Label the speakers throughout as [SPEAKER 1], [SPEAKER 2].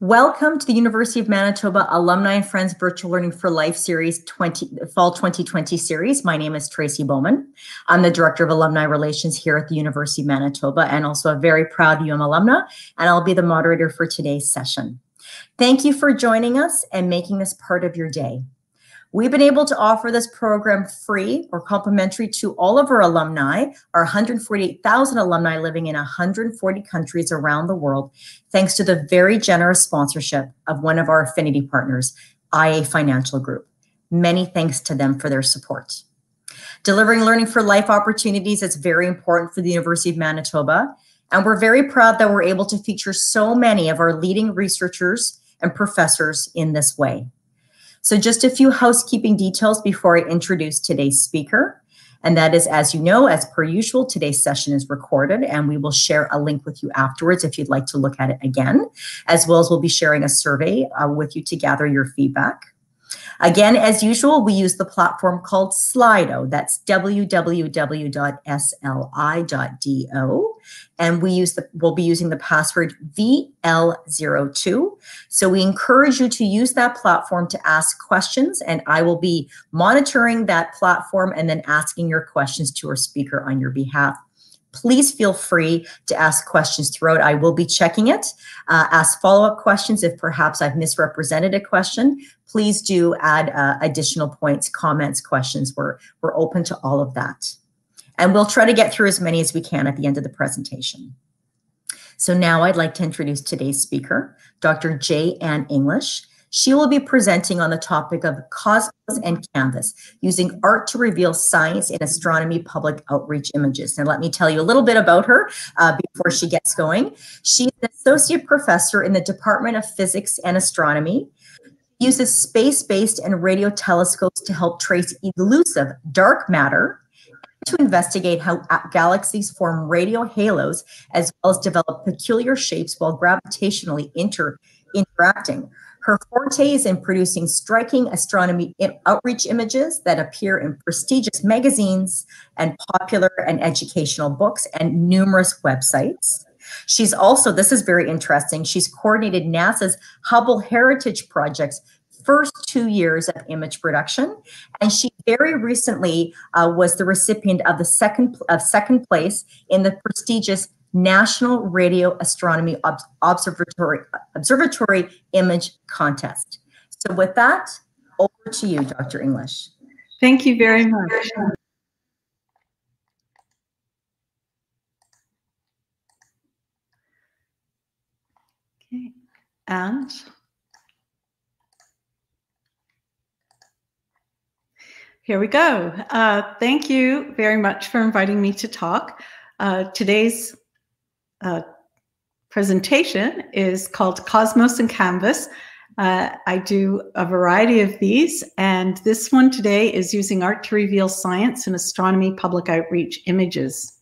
[SPEAKER 1] Welcome to the University of Manitoba Alumni and Friends Virtual Learning for Life Series 20, Fall 2020 series. My name is Tracy Bowman. I'm the Director of Alumni Relations here at the University of Manitoba and also a very proud UM alumna, and I'll be the moderator for today's session. Thank you for joining us and making this part of your day. We've been able to offer this program free or complimentary to all of our alumni, our 148,000 alumni living in 140 countries around the world, thanks to the very generous sponsorship of one of our affinity partners, IA Financial Group. Many thanks to them for their support. Delivering learning for life opportunities is very important for the University of Manitoba, and we're very proud that we're able to feature so many of our leading researchers and professors in this way. So just a few housekeeping details before I introduce today's speaker. And that is, as you know, as per usual, today's session is recorded and we will share a link with you afterwards if you'd like to look at it again, as well as we'll be sharing a survey uh, with you to gather your feedback. Again, as usual, we use the platform called Slido. That's www.sli.do. And we use the, we'll be using the password VL02. So we encourage you to use that platform to ask questions, and I will be monitoring that platform and then asking your questions to our speaker on your behalf please feel free to ask questions throughout. I will be checking it. Uh, ask follow-up questions if perhaps I've misrepresented a question. Please do add uh, additional points, comments, questions. We're, we're open to all of that. And we'll try to get through as many as we can at the end of the presentation. So now I'd like to introduce today's speaker, Dr. Jayanne English. She will be presenting on the topic of cosmos and canvas, using art to reveal science in astronomy public outreach images. And let me tell you a little bit about her uh, before she gets going. She's an associate professor in the Department of Physics and Astronomy, uses space-based and radio telescopes to help trace elusive dark matter to investigate how galaxies form radio halos as well as develop peculiar shapes while gravitationally inter interacting. Her forte is in producing striking astronomy outreach images that appear in prestigious magazines and popular and educational books and numerous websites. She's also, this is very interesting, she's coordinated NASA's Hubble Heritage Project's first two years of image production. And she very recently uh, was the recipient of the second, of second place in the prestigious National Radio Astronomy Ob Observatory, Observatory Image Contest. So with that, over to you, Dr. English.
[SPEAKER 2] Thank you very much. Okay, and here we go. Uh, thank you very much for inviting me to talk. Uh, today's uh, presentation is called Cosmos and Canvas. Uh, I do a variety of these, and this one today is using art to reveal science and astronomy public outreach images.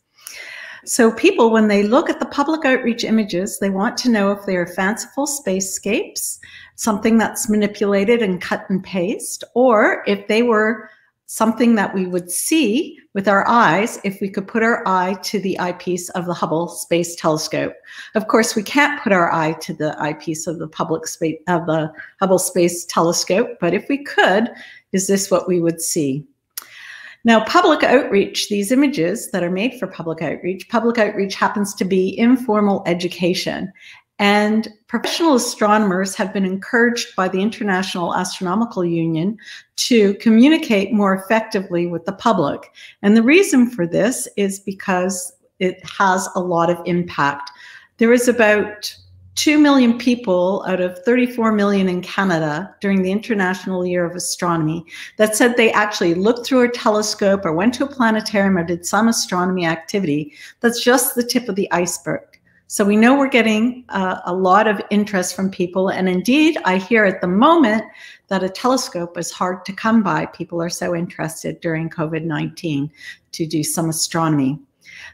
[SPEAKER 2] So people, when they look at the public outreach images, they want to know if they are fanciful spacescapes, something that's manipulated and cut and paste, or if they were something that we would see with our eyes if we could put our eye to the eyepiece of the Hubble Space Telescope. Of course, we can't put our eye to the eyepiece of the public space of the Hubble Space Telescope, but if we could, is this what we would see? Now, public outreach, these images that are made for public outreach, public outreach happens to be informal education. And professional astronomers have been encouraged by the International Astronomical Union to communicate more effectively with the public. And the reason for this is because it has a lot of impact. There is about 2 million people out of 34 million in Canada during the International Year of Astronomy that said they actually looked through a telescope or went to a planetarium or did some astronomy activity. That's just the tip of the iceberg. So we know we're getting uh, a lot of interest from people. And indeed, I hear at the moment that a telescope is hard to come by. People are so interested during COVID 19 to do some astronomy.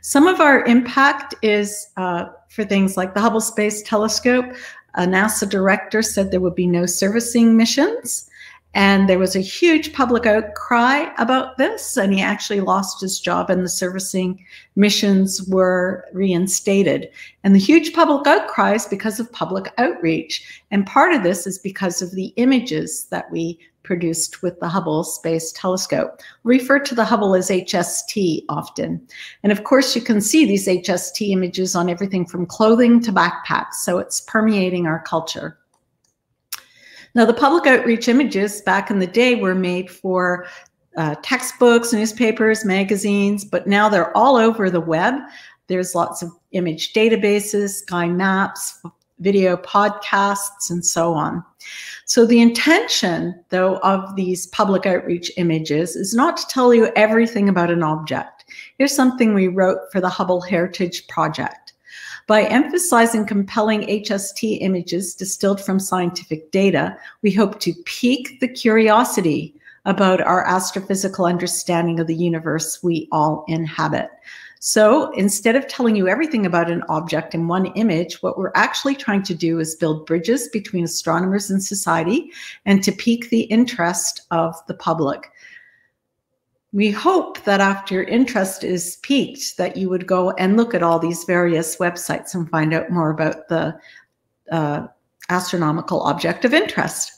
[SPEAKER 2] Some of our impact is uh, for things like the Hubble Space Telescope. A NASA director said there would be no servicing missions. And there was a huge public outcry about this, and he actually lost his job, and the servicing missions were reinstated. And the huge public outcry is because of public outreach. And part of this is because of the images that we produced with the Hubble Space Telescope. Refer to the Hubble as HST often. And of course, you can see these HST images on everything from clothing to backpacks, so it's permeating our culture. Now, the public outreach images back in the day were made for uh, textbooks, newspapers, magazines, but now they're all over the web. There's lots of image databases, sky maps, video podcasts, and so on. So the intention, though, of these public outreach images is not to tell you everything about an object. Here's something we wrote for the Hubble Heritage Project. By emphasizing compelling HST images distilled from scientific data, we hope to pique the curiosity about our astrophysical understanding of the universe we all inhabit. So instead of telling you everything about an object in one image, what we're actually trying to do is build bridges between astronomers and society and to pique the interest of the public we hope that after your interest is piqued that you would go and look at all these various websites and find out more about the uh, astronomical object of interest.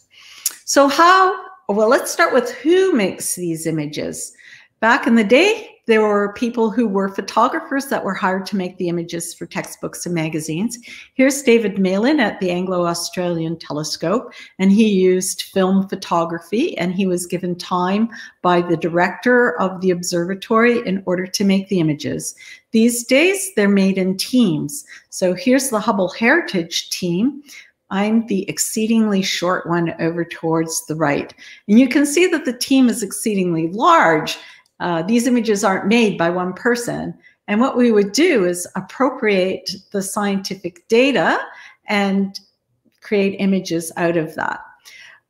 [SPEAKER 2] So how well let's start with who makes these images. Back in the day there were people who were photographers that were hired to make the images for textbooks and magazines. Here's David Malin at the Anglo-Australian Telescope, and he used film photography, and he was given time by the director of the observatory in order to make the images. These days, they're made in teams. So here's the Hubble Heritage team. I'm the exceedingly short one over towards the right. And you can see that the team is exceedingly large. Uh, these images aren't made by one person. And what we would do is appropriate the scientific data and create images out of that.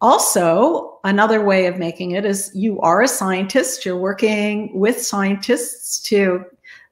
[SPEAKER 2] Also, another way of making it is you are a scientist, you're working with scientists to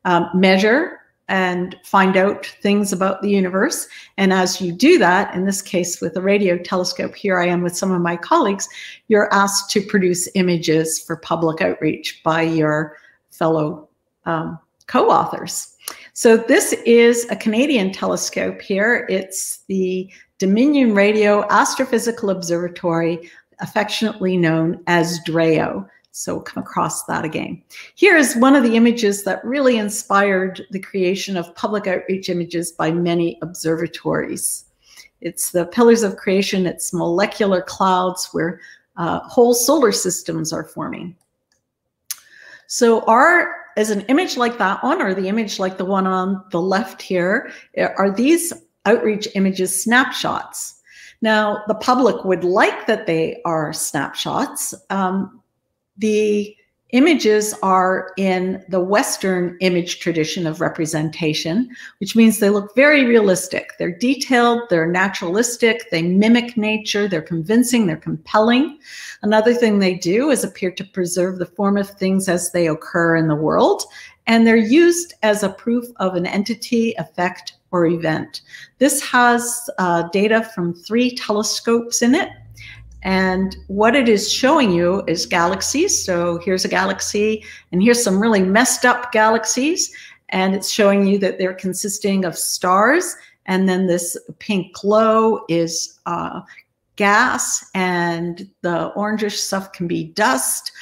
[SPEAKER 2] um, measure and find out things about the universe. And as you do that, in this case with a radio telescope, here I am with some of my colleagues, you're asked to produce images for public outreach by your fellow um, co-authors. So this is a Canadian telescope here. It's the Dominion Radio Astrophysical Observatory, affectionately known as DRAO. So come across that again. Here is one of the images that really inspired the creation of public outreach images by many observatories. It's the pillars of creation. It's molecular clouds where uh, whole solar systems are forming. So our, as an image like that one, or the image like the one on the left here, are these outreach images snapshots. Now, the public would like that they are snapshots, um, the images are in the Western image tradition of representation, which means they look very realistic. They're detailed, they're naturalistic, they mimic nature, they're convincing, they're compelling. Another thing they do is appear to preserve the form of things as they occur in the world, and they're used as a proof of an entity, effect, or event. This has uh, data from three telescopes in it, and what it is showing you is galaxies. So here's a galaxy, and here's some really messed up galaxies. And it's showing you that they're consisting of stars. And then this pink glow is uh, gas, and the orangish stuff can be dust.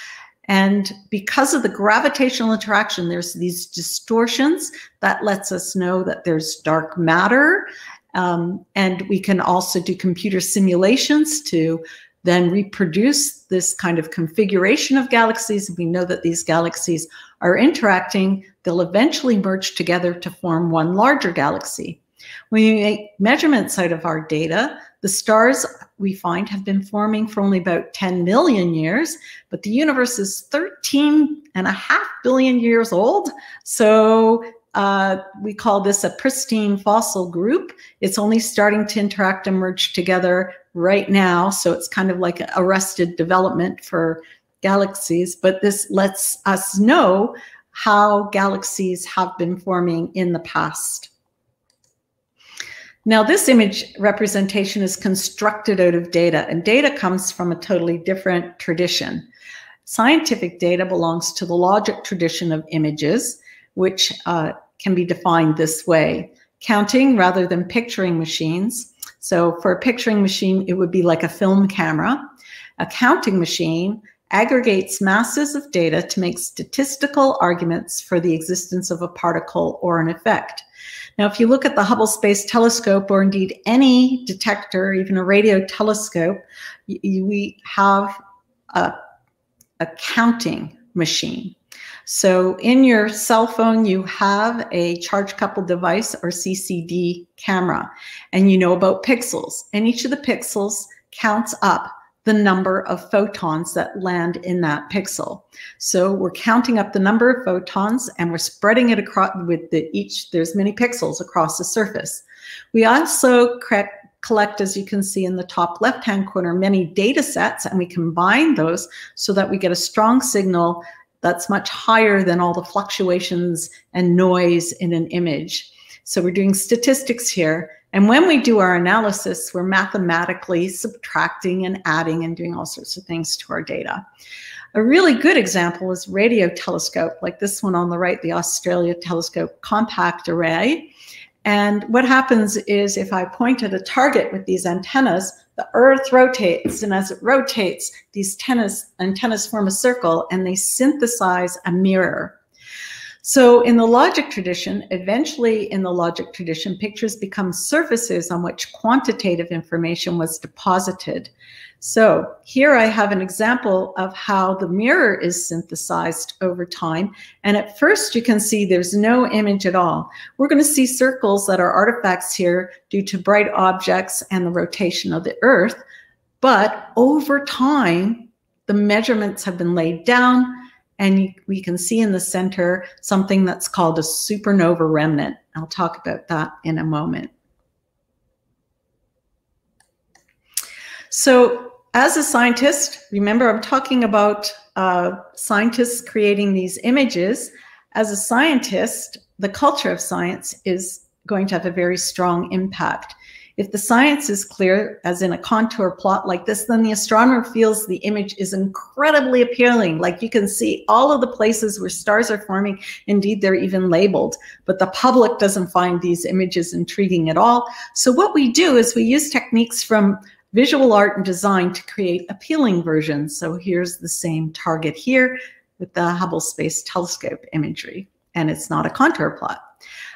[SPEAKER 2] And because of the gravitational interaction, there's these distortions that lets us know that there's dark matter. Um, and we can also do computer simulations to then reproduce this kind of configuration of galaxies. We know that these galaxies are interacting. They'll eventually merge together to form one larger galaxy. When we make measurements out of our data, the stars we find have been forming for only about 10 million years, but the universe is 13 and a half billion years old. So uh, we call this a pristine fossil group. It's only starting to interact and merge together right now. So it's kind of like arrested development for galaxies, but this lets us know how galaxies have been forming in the past. Now, this image representation is constructed out of data, and data comes from a totally different tradition. Scientific data belongs to the logic tradition of images, which uh, can be defined this way counting rather than picturing machines. So, for a picturing machine, it would be like a film camera. A counting machine aggregates masses of data to make statistical arguments for the existence of a particle or an effect. Now, if you look at the Hubble Space Telescope or indeed any detector, even a radio telescope, we have a, a counting machine. So in your cell phone, you have a charge coupled device or CCD camera, and you know about pixels. And each of the pixels counts up the number of photons that land in that pixel. So we're counting up the number of photons and we're spreading it across with the each, there's many pixels across the surface. We also collect, as you can see in the top left-hand corner, many data sets and we combine those so that we get a strong signal that's much higher than all the fluctuations and noise in an image. So we're doing statistics here and when we do our analysis, we're mathematically subtracting and adding and doing all sorts of things to our data. A really good example is radio telescope, like this one on the right, the Australia Telescope Compact Array. And what happens is if I point at a target with these antennas, the Earth rotates. And as it rotates, these antennas, antennas form a circle and they synthesize a mirror. So in the logic tradition, eventually in the logic tradition, pictures become surfaces on which quantitative information was deposited. So here I have an example of how the mirror is synthesized over time. And at first you can see there's no image at all. We're going to see circles that are artifacts here due to bright objects and the rotation of the earth. But over time, the measurements have been laid down and we can see in the center something that's called a supernova remnant. I'll talk about that in a moment. So as a scientist, remember I'm talking about uh, scientists creating these images. As a scientist, the culture of science is going to have a very strong impact. If the science is clear, as in a contour plot like this, then the astronomer feels the image is incredibly appealing. Like you can see all of the places where stars are forming. Indeed, they're even labeled, but the public doesn't find these images intriguing at all. So what we do is we use techniques from visual art and design to create appealing versions. So here's the same target here with the Hubble Space Telescope imagery, and it's not a contour plot.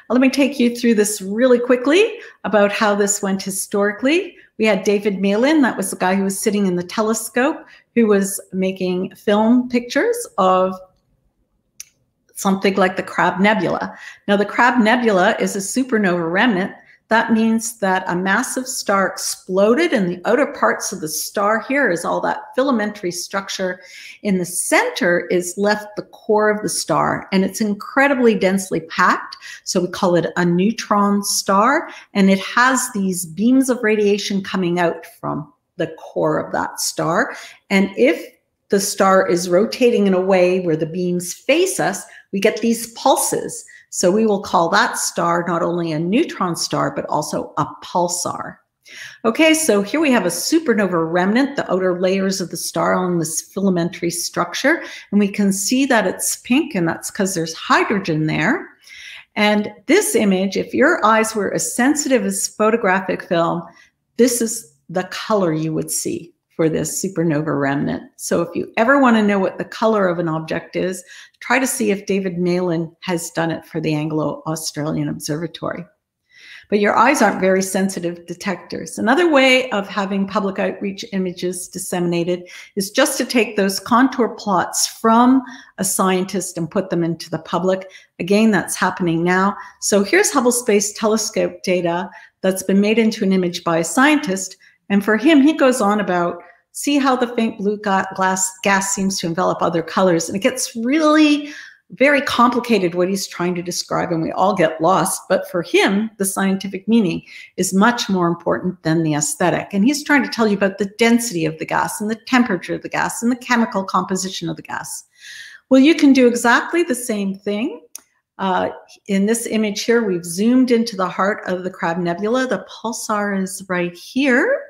[SPEAKER 2] Uh, let me take you through this really quickly about how this went historically. We had David Malin, that was the guy who was sitting in the telescope, who was making film pictures of something like the Crab Nebula. Now, the Crab Nebula is a supernova remnant that means that a massive star exploded and the outer parts of the star here is all that filamentary structure. In the center is left the core of the star and it's incredibly densely packed. So we call it a neutron star and it has these beams of radiation coming out from the core of that star. And if the star is rotating in a way where the beams face us, we get these pulses. So we will call that star not only a neutron star, but also a pulsar. Okay, so here we have a supernova remnant, the outer layers of the star on this filamentary structure. And we can see that it's pink, and that's because there's hydrogen there. And this image, if your eyes were as sensitive as photographic film, this is the color you would see for this supernova remnant. So if you ever want to know what the color of an object is, try to see if David Malin has done it for the Anglo-Australian Observatory. But your eyes aren't very sensitive detectors. Another way of having public outreach images disseminated is just to take those contour plots from a scientist and put them into the public. Again, that's happening now. So here's Hubble Space Telescope data that's been made into an image by a scientist and for him, he goes on about see how the faint blue glass gas seems to envelop other colors. And it gets really very complicated what he's trying to describe, and we all get lost. But for him, the scientific meaning is much more important than the aesthetic. And he's trying to tell you about the density of the gas and the temperature of the gas and the chemical composition of the gas. Well, you can do exactly the same thing Uh, in this image here, we've zoomed into the heart of the Crab Nebula. The pulsar is right here.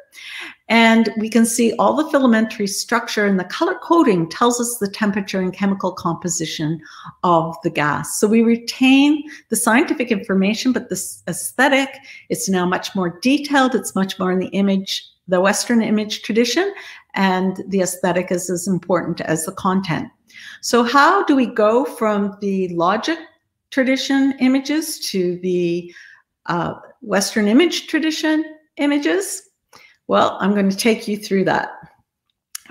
[SPEAKER 2] And we can see all the filamentary structure and the color coding tells us the temperature and chemical composition of the gas. So we retain the scientific information, but the aesthetic, it's now much more detailed. It's much more in the image, the Western image tradition, and the aesthetic is as important as the content. So how do we go from the logic tradition images to the uh, Western image tradition images? Well, I'm going to take you through that.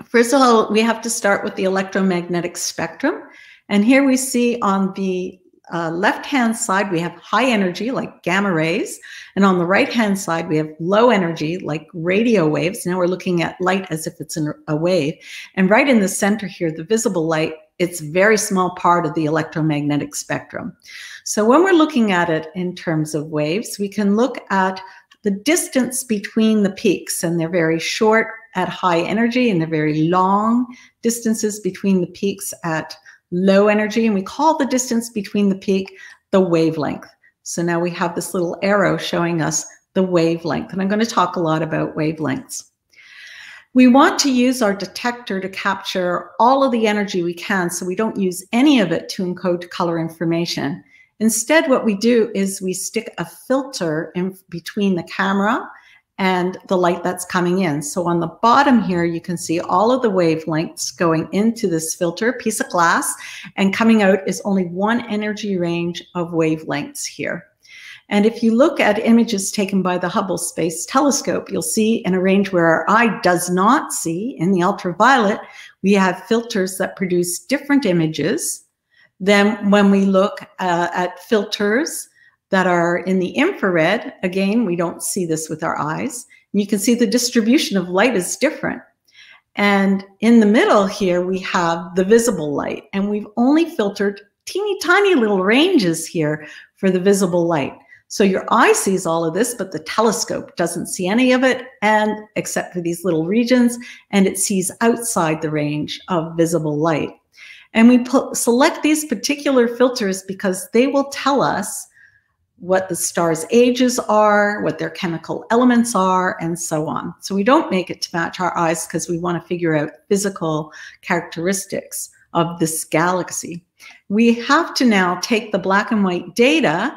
[SPEAKER 2] First of all, we have to start with the electromagnetic spectrum. And here we see on the uh, left-hand side, we have high energy like gamma rays. And on the right-hand side, we have low energy like radio waves. Now we're looking at light as if it's an, a wave. And right in the center here, the visible light, it's very small part of the electromagnetic spectrum. So when we're looking at it in terms of waves, we can look at the distance between the peaks, and they're very short at high energy, and they're very long distances between the peaks at low energy. And we call the distance between the peak the wavelength. So now we have this little arrow showing us the wavelength. And I'm going to talk a lot about wavelengths. We want to use our detector to capture all of the energy we can so we don't use any of it to encode color information. Instead, what we do is we stick a filter in between the camera and the light that's coming in. So on the bottom here, you can see all of the wavelengths going into this filter piece of glass and coming out is only one energy range of wavelengths here. And if you look at images taken by the Hubble Space Telescope, you'll see in a range where our eye does not see in the ultraviolet, we have filters that produce different images then when we look uh, at filters that are in the infrared, again, we don't see this with our eyes. You can see the distribution of light is different. And in the middle here, we have the visible light, and we've only filtered teeny tiny little ranges here for the visible light. So your eye sees all of this, but the telescope doesn't see any of it, and except for these little regions, and it sees outside the range of visible light. And we select these particular filters because they will tell us what the star's ages are, what their chemical elements are, and so on. So we don't make it to match our eyes because we want to figure out physical characteristics of this galaxy. We have to now take the black and white data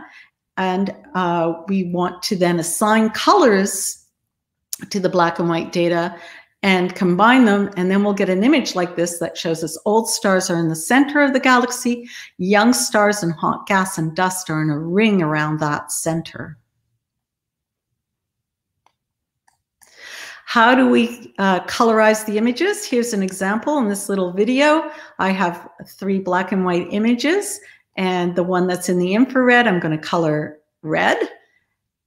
[SPEAKER 2] and uh, we want to then assign colors to the black and white data and combine them. And then we'll get an image like this that shows us old stars are in the center of the galaxy, young stars and hot gas and dust are in a ring around that center. How do we uh, colorize the images? Here's an example in this little video. I have three black and white images and the one that's in the infrared, I'm gonna color red.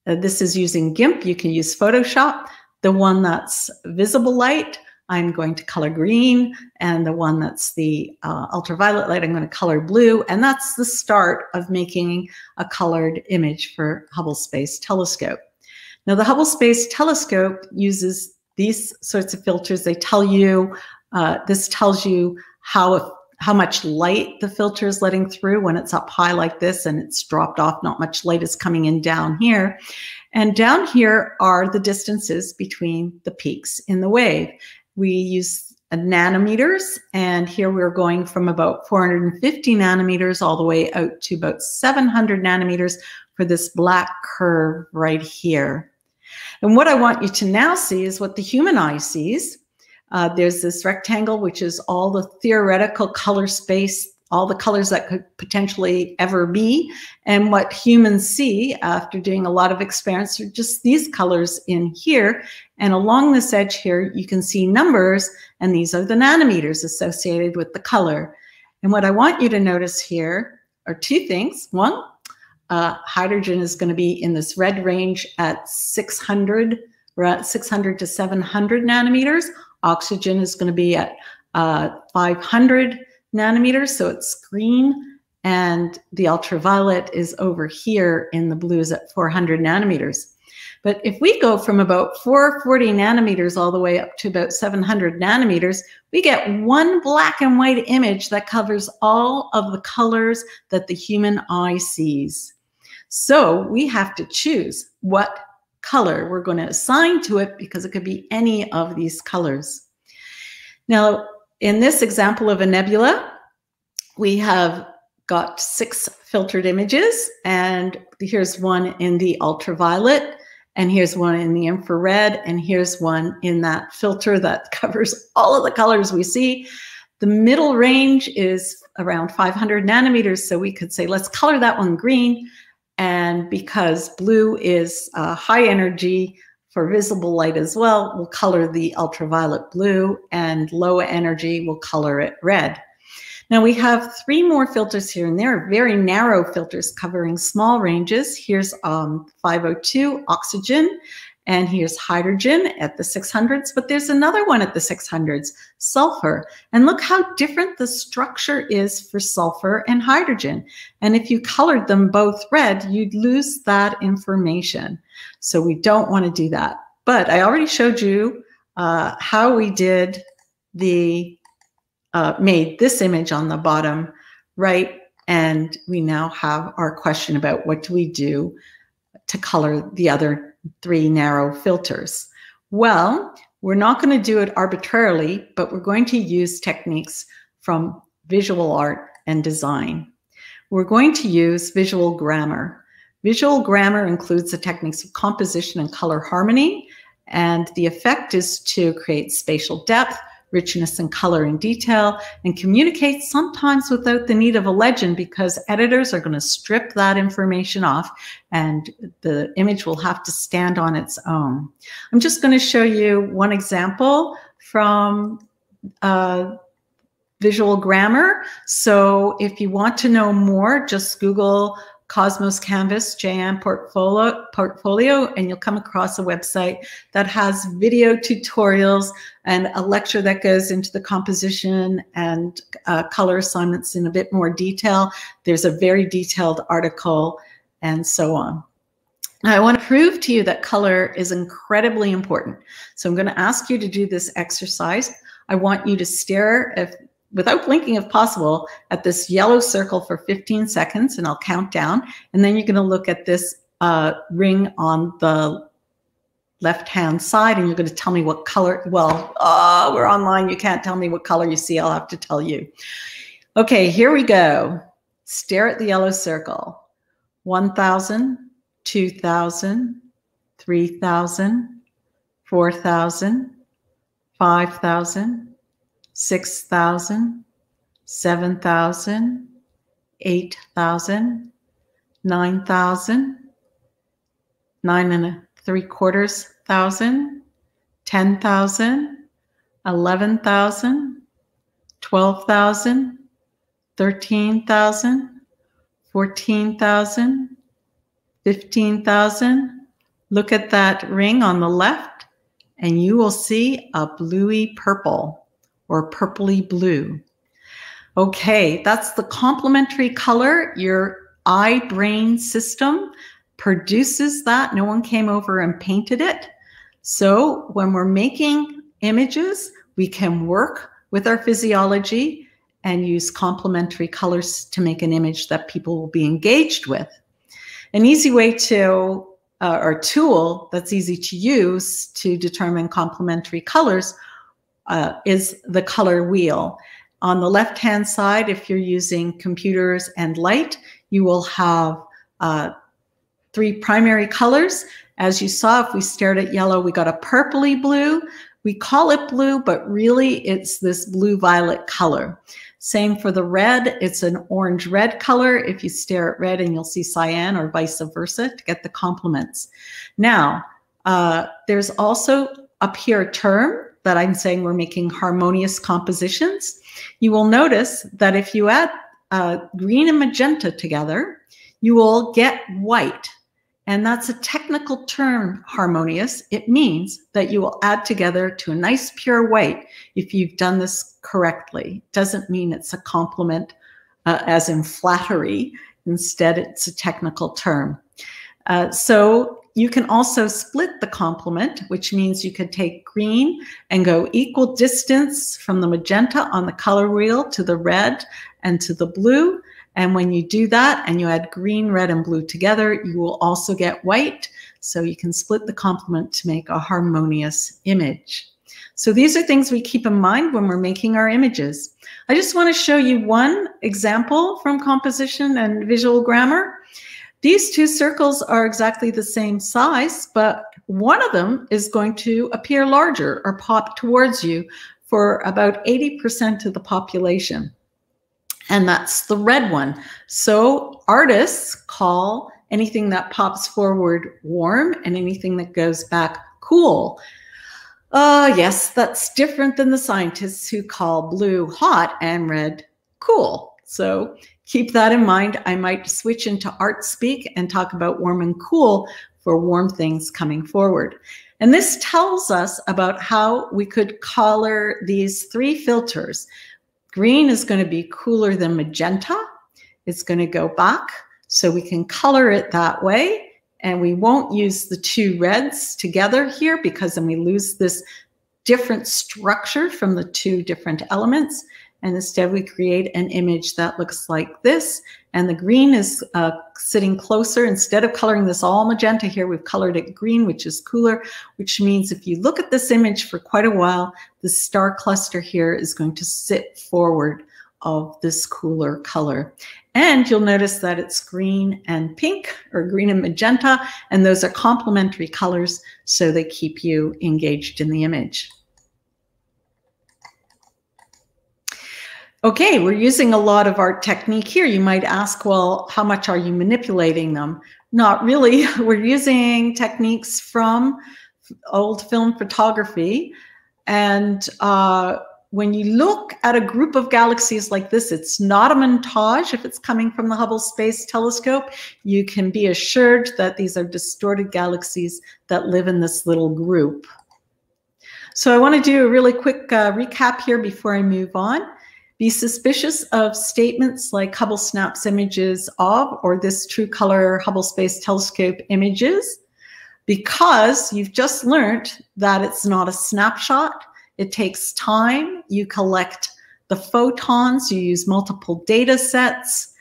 [SPEAKER 2] Uh, this is using GIMP, you can use Photoshop. The one that's visible light, I'm going to color green, and the one that's the uh, ultraviolet light, I'm going to color blue. And that's the start of making a colored image for Hubble Space Telescope. Now, the Hubble Space Telescope uses these sorts of filters. They tell you, uh, this tells you how how much light the filter is letting through when it's up high like this and it's dropped off, not much light is coming in down here. And down here are the distances between the peaks in the wave. We use nanometers, and here we're going from about 450 nanometers all the way out to about 700 nanometers for this black curve right here. And what I want you to now see is what the human eye sees. Uh, there's this rectangle, which is all the theoretical color space all the colors that could potentially ever be. And what humans see after doing a lot of experiments are just these colors in here. And along this edge here, you can see numbers, and these are the nanometers associated with the color. And what I want you to notice here are two things. One, uh, hydrogen is going to be in this red range at 600, 600 to 700 nanometers. Oxygen is going to be at uh, 500 nanometers, so it's green. and the ultraviolet is over here in the blues at 400 nanometers. But if we go from about 440 nanometers all the way up to about 700 nanometers, we get one black and white image that covers all of the colors that the human eye sees. So we have to choose what color we're going to assign to it because it could be any of these colors. Now, in this example of a nebula, we have got six filtered images, and here's one in the ultraviolet, and here's one in the infrared, and here's one in that filter that covers all of the colors we see. The middle range is around 500 nanometers, so we could say, let's color that one green. And because blue is uh, high energy for visible light as well, we'll color the ultraviolet blue, and low energy, we'll color it red. Now we have three more filters here, and they're very narrow filters covering small ranges. Here's um, 502 oxygen, and here's hydrogen at the 600s, but there's another one at the 600s, sulfur. And look how different the structure is for sulfur and hydrogen. And if you colored them both red, you'd lose that information. So we don't want to do that. But I already showed you uh, how we did the uh, made this image on the bottom right. And we now have our question about what do we do to color the other three narrow filters. Well, we're not going to do it arbitrarily, but we're going to use techniques from visual art and design. We're going to use visual grammar. Visual grammar includes the techniques of composition and color harmony, and the effect is to create spatial depth, richness and color and detail and communicate sometimes without the need of a legend because editors are going to strip that information off and the image will have to stand on its own. I'm just going to show you one example from uh, visual grammar. So if you want to know more, just Google Cosmos Canvas JM portfolio, portfolio, and you'll come across a website that has video tutorials and a lecture that goes into the composition and uh, color assignments in a bit more detail. There's a very detailed article and so on. Now, I want to prove to you that color is incredibly important. So I'm going to ask you to do this exercise. I want you to stare if without blinking if possible at this yellow circle for 15 seconds and I'll count down. And then you're going to look at this uh, ring on the left hand side and you're going to tell me what color. Well, uh, we're online. You can't tell me what color you see. I'll have to tell you. Okay, here we go. Stare at the yellow circle. 1,000, 2,000, 3,000, 4,000, 5,000, 6,000, 7,000, 8,000, 9,000, nine and three quarters thousand, 10,000, 11,000, 12,000, 13,000, 14,000, 15,000. Look at that ring on the left and you will see a bluey purple or purpley blue. Okay, that's the complementary color. Your eye brain system produces that. No one came over and painted it. So when we're making images, we can work with our physiology and use complementary colors to make an image that people will be engaged with. An easy way to, uh, or tool that's easy to use to determine complementary colors uh, is the color wheel. On the left-hand side, if you're using computers and light, you will have uh, three primary colors. As you saw, if we stared at yellow, we got a purpley blue. We call it blue, but really it's this blue-violet color. Same for the red, it's an orange-red color. If you stare at red and you'll see cyan or vice versa to get the complements. Now, uh, there's also up here a term that I'm saying we're making harmonious compositions, you will notice that if you add uh, green and magenta together, you will get white. And that's a technical term, harmonious. It means that you will add together to a nice pure white if you've done this correctly. Doesn't mean it's a compliment uh, as in flattery. Instead, it's a technical term. Uh, so you can also split the complement, which means you could take green and go equal distance from the magenta on the color wheel to the red and to the blue. And when you do that and you add green, red, and blue together, you will also get white. So you can split the complement to make a harmonious image. So these are things we keep in mind when we're making our images. I just want to show you one example from composition and visual grammar. These two circles are exactly the same size, but one of them is going to appear larger or pop towards you for about 80% of the population. And that's the red one. So artists call anything that pops forward warm and anything that goes back cool. Uh, yes, that's different than the scientists who call blue hot and red cool. So keep that in mind. I might switch into art speak and talk about warm and cool for warm things coming forward. And this tells us about how we could color these three filters. Green is going to be cooler than magenta. It's going to go back. So we can color it that way. And we won't use the two reds together here because then we lose this different structure from the two different elements. And instead we create an image that looks like this. And the green is uh, sitting closer. Instead of coloring this all magenta here, we've colored it green, which is cooler, which means if you look at this image for quite a while, the star cluster here is going to sit forward of this cooler color. And you'll notice that it's green and pink or green and magenta, and those are complementary colors, so they keep you engaged in the image. Okay, we're using a lot of art technique here. You might ask, well, how much are you manipulating them? Not really. We're using techniques from old film photography. And uh, when you look at a group of galaxies like this, it's not a montage if it's coming from the Hubble Space Telescope. You can be assured that these are distorted galaxies that live in this little group. So I want to do a really quick uh, recap here before I move on. Be suspicious of statements like Hubble snaps images of or this true color Hubble Space Telescope images because you've just learned that it's not a snapshot it takes time. You collect the photons, you use multiple data sets.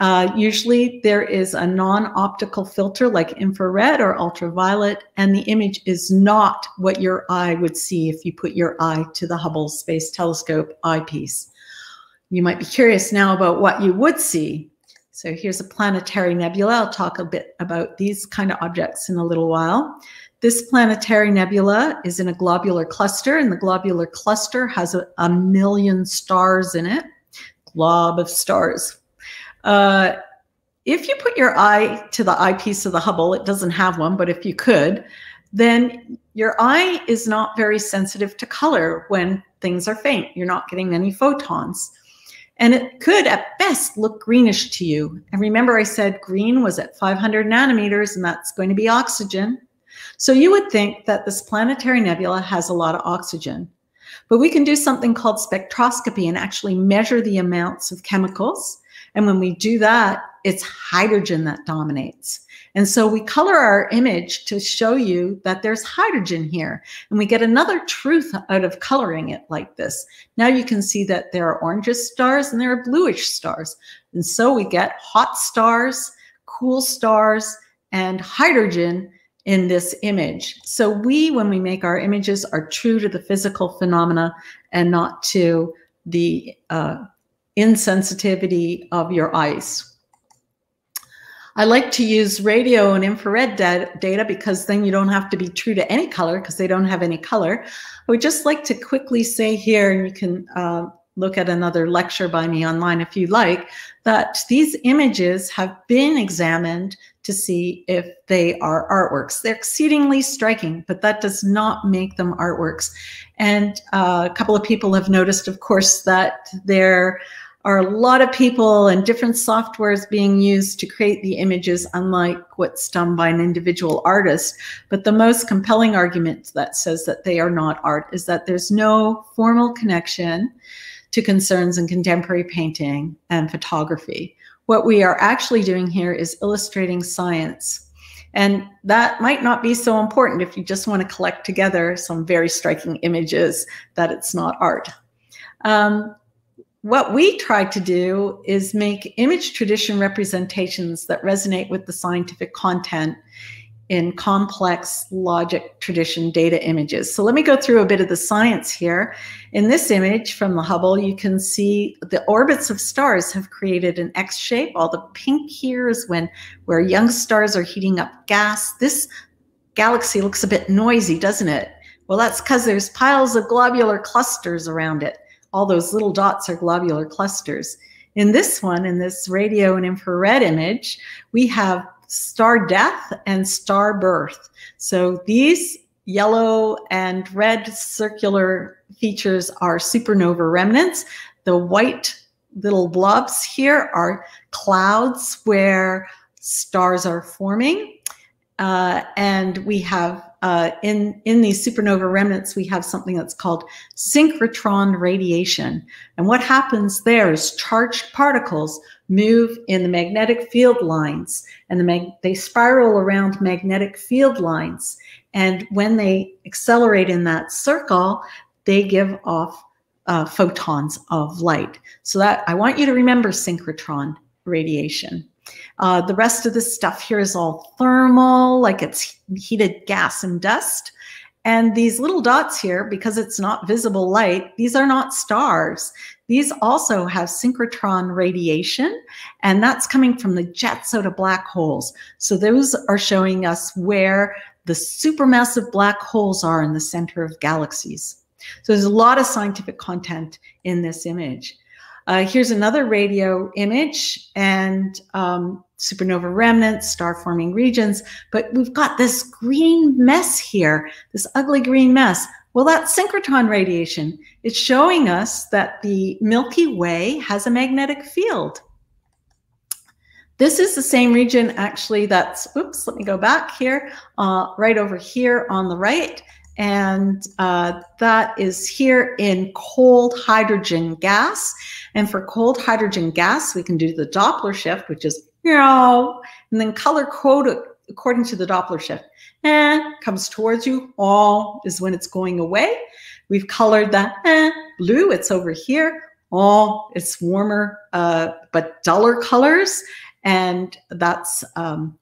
[SPEAKER 2] Uh, usually there is a non-optical filter like infrared or ultraviolet, and the image is not what your eye would see if you put your eye to the Hubble Space Telescope eyepiece. You might be curious now about what you would see. So here's a planetary nebula. I'll talk a bit about these kind of objects in a little while. This planetary nebula is in a globular cluster, and the globular cluster has a, a million stars in it, glob of stars. Uh, if you put your eye to the eyepiece of the Hubble, it doesn't have one, but if you could, then your eye is not very sensitive to color when things are faint. You're not getting any photons. And it could at best look greenish to you. And remember I said green was at 500 nanometers and that's going to be oxygen. So you would think that this planetary nebula has a lot of oxygen. But we can do something called spectroscopy and actually measure the amounts of chemicals. And when we do that, it's hydrogen that dominates. And so we color our image to show you that there's hydrogen here. And we get another truth out of coloring it like this. Now you can see that there are orangish stars and there are bluish stars. And so we get hot stars, cool stars, and hydrogen in this image. So we, when we make our images, are true to the physical phenomena and not to the uh, insensitivity of your eyes. I like to use radio and infrared data because then you don't have to be true to any color because they don't have any color. I would just like to quickly say here, and you can uh, look at another lecture by me online if you like, that these images have been examined to see if they are artworks. They're exceedingly striking, but that does not make them artworks. And uh, a couple of people have noticed, of course, that there are a lot of people and different softwares being used to create the images, unlike what's done by an individual artist. But the most compelling argument that says that they are not art is that there's no formal connection to concerns in contemporary painting and photography. What we are actually doing here is illustrating science. And that might not be so important if you just want to collect together some very striking images that it's not art. Um, what we try to do is make image tradition representations that resonate with the scientific content in complex logic tradition data images. So let me go through a bit of the science here. In this image from the Hubble, you can see the orbits of stars have created an X shape. All the pink here is when where young stars are heating up gas. This galaxy looks a bit noisy, doesn't it? Well, that's because there's piles of globular clusters around it. All those little dots are globular clusters. In this one, in this radio and infrared image, we have star death and star birth. So these yellow and red circular features are supernova remnants. The white little blobs here are clouds where stars are forming. Uh, and we have uh, in in these supernova remnants, we have something that's called synchrotron radiation. And what happens there is charged particles move in the magnetic field lines, and the they spiral around magnetic field lines. And when they accelerate in that circle, they give off uh, photons of light. So that I want you to remember synchrotron radiation. Uh, the rest of the stuff here is all thermal, like it's heated gas and dust. And these little dots here, because it's not visible light, these are not stars. These also have synchrotron radiation, and that's coming from the jets out of black holes. So those are showing us where the supermassive black holes are in the center of galaxies. So there's a lot of scientific content in this image. Uh, here's another radio image and um, supernova remnants, star forming regions, but we've got this green mess here, this ugly green mess. Well, that's synchrotron radiation. It's showing us that the Milky Way has a magnetic field. This is the same region actually that's, oops, let me go back here, uh, right over here on the right. And uh, that is here in cold hydrogen gas. And for cold hydrogen gas, we can do the Doppler shift, which is, know, and then color code according to the Doppler shift. Eh, comes towards you. All is when it's going away. We've colored that eh, blue. It's over here. All it's warmer, uh, but duller colors. And that's um,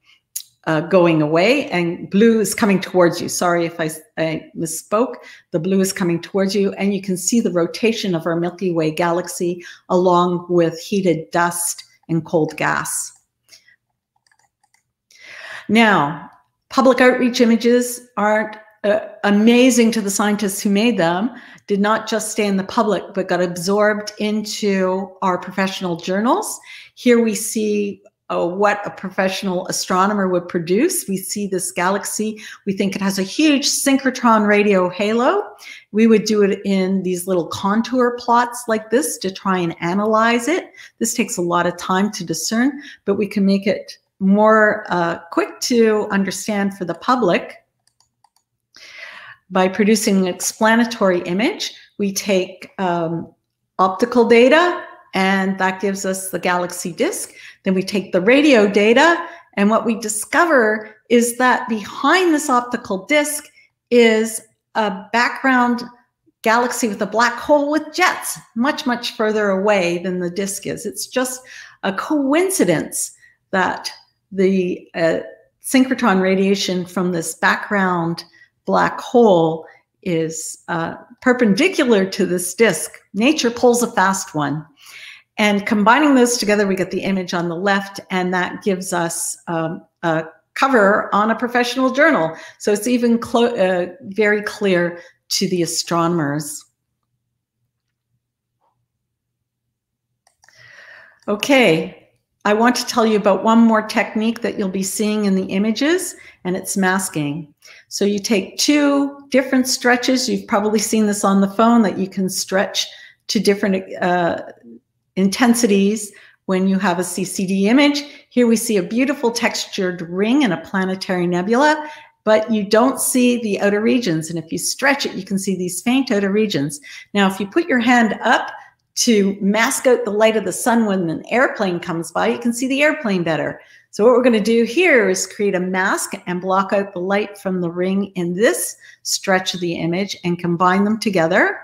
[SPEAKER 2] uh, going away and blue is coming towards you. Sorry if I, I, misspoke. The blue is coming towards you and you can see the rotation of our Milky Way galaxy along with heated dust and cold gas. Now, public outreach images aren't uh, amazing to the scientists who made them, did not just stay in the public, but got absorbed into our professional journals. Here we see uh, what a professional astronomer would produce. We see this galaxy. We think it has a huge synchrotron radio halo. We would do it in these little contour plots like this to try and analyze it. This takes a lot of time to discern, but we can make it more uh, quick to understand for the public by producing an explanatory image. We take um, optical data and that gives us the galaxy disk. Then we take the radio data, and what we discover is that behind this optical disk is a background galaxy with a black hole with jets, much, much further away than the disk is. It's just a coincidence that the uh, synchrotron radiation from this background black hole is uh, perpendicular to this disk. Nature pulls a fast one. And combining those together, we get the image on the left, and that gives us um, a cover on a professional journal. So it's even uh, very clear to the astronomers. Okay, I want to tell you about one more technique that you'll be seeing in the images, and it's masking. So you take two different stretches. You've probably seen this on the phone that you can stretch to different uh, intensities when you have a CCD image. Here we see a beautiful textured ring in a planetary nebula, but you don't see the outer regions. And if you stretch it, you can see these faint outer regions. Now, if you put your hand up to mask out the light of the sun when an airplane comes by, you can see the airplane better. So what we're going to do here is create a mask and block out the light from the ring in this stretch of the image and combine them together.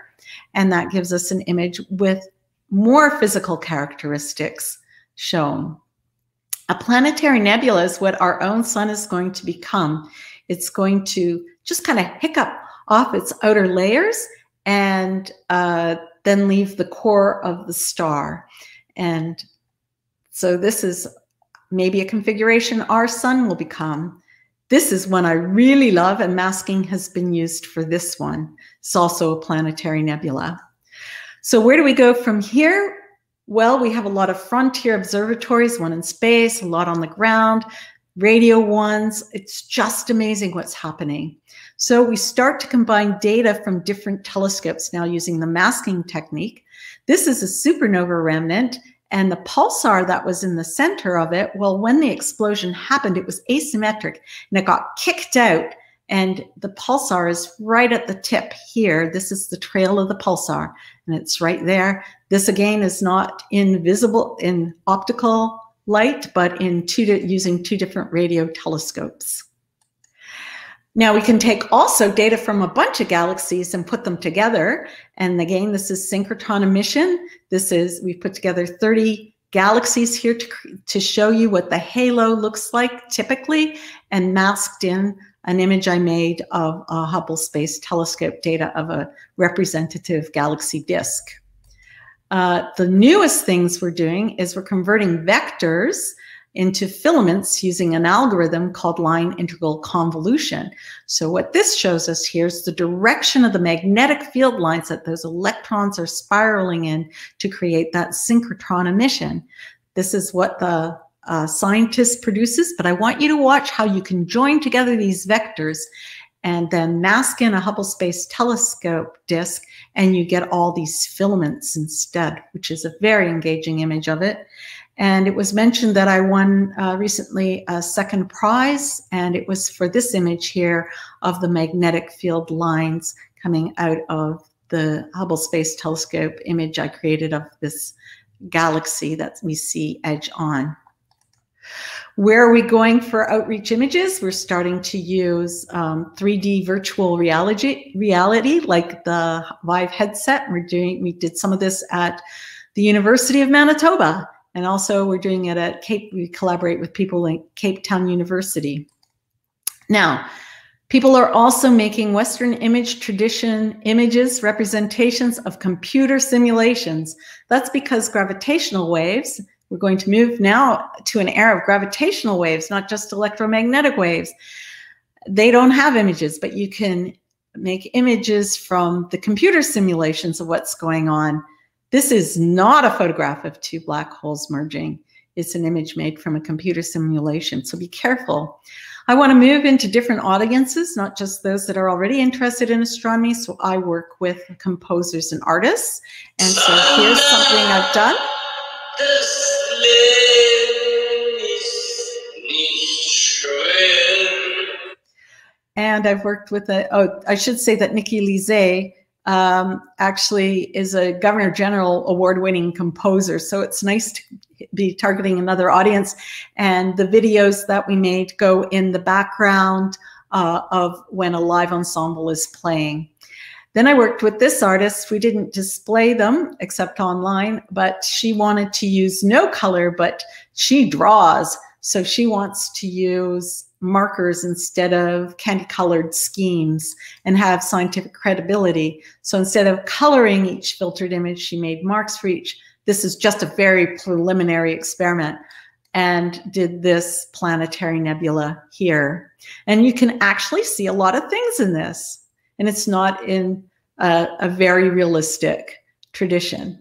[SPEAKER 2] And that gives us an image with more physical characteristics shown. A planetary nebula is what our own sun is going to become. It's going to just kind of hiccup off its outer layers and uh, then leave the core of the star. And so this is maybe a configuration our sun will become. This is one I really love, and masking has been used for this one. It's also a planetary nebula. So where do we go from here? Well, we have a lot of frontier observatories, one in space, a lot on the ground, radio ones. It's just amazing what's happening. So we start to combine data from different telescopes now using the masking technique. This is a supernova remnant and the pulsar that was in the center of it, well, when the explosion happened, it was asymmetric and it got kicked out. And the pulsar is right at the tip here. This is the trail of the pulsar, and it's right there. This again is not invisible in optical light, but in two using two different radio telescopes. Now we can take also data from a bunch of galaxies and put them together. And again, this is synchrotron emission. This is, we've put together 30 galaxies here to, to show you what the halo looks like typically and masked in an image I made of a Hubble Space Telescope data of a representative galaxy disk. Uh, the newest things we're doing is we're converting vectors into filaments using an algorithm called line integral convolution. So what this shows us here is the direction of the magnetic field lines that those electrons are spiraling in to create that synchrotron emission. This is what the uh, scientist produces, but I want you to watch how you can join together these vectors and then mask in a Hubble Space Telescope disk, and you get all these filaments instead, which is a very engaging image of it. And it was mentioned that I won uh, recently a second prize, and it was for this image here of the magnetic field lines coming out of the Hubble Space Telescope image I created of this galaxy that we see edge on. Where are we going for outreach images? We're starting to use um, 3D virtual reality, reality like the Vive headset. We're doing, we did some of this at the University of Manitoba and also we're doing it at Cape, we collaborate with people like Cape Town University. Now, people are also making Western image tradition images, representations of computer simulations. That's because gravitational waves, we're going to move now to an era of gravitational waves, not just electromagnetic waves. They don't have images, but you can make images from the computer simulations of what's going on this is not a photograph of two black holes merging. It's an image made from a computer simulation, so be careful. I want to move into different audiences, not just those that are already interested in astronomy. So I work with composers and artists. And so here's something I've done. And I've worked with a, oh, I should say that Nikki Lise um, actually is a Governor General award winning composer. So it's nice to be targeting another audience. And the videos that we made go in the background uh, of when a live ensemble is playing. Then I worked with this artist. We didn't display them except online, but she wanted to use no color, but she draws. So she wants to use markers instead of candy colored schemes and have scientific credibility. So instead of coloring each filtered image, she made marks for each. This is just a very preliminary experiment and did this planetary nebula here. And you can actually see a lot of things in this. And it's not in a, a very realistic tradition.